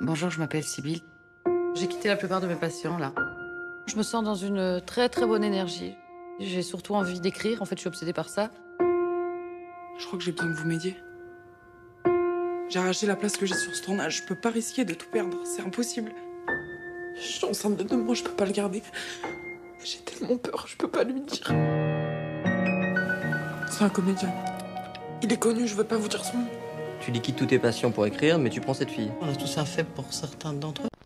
Bonjour, je m'appelle Sybille. J'ai quitté la plupart de mes patients là. Je me sens dans une très très bonne énergie. J'ai surtout envie d'écrire, en fait je suis obsédée par ça. Je crois que j'ai besoin que vous m'aidiez. J'ai arraché la place que j'ai sur ce tournage. Je peux pas risquer de tout perdre, c'est impossible. Je suis enceinte de deux mois, je peux pas le garder. J'ai tellement peur, je peux pas lui dire. C'est un comédien. Il est connu, je veux pas vous dire son nom. Tu liquides tous tes passions pour écrire, mais tu prends cette fille. On a tous un fait pour certains d'entre eux.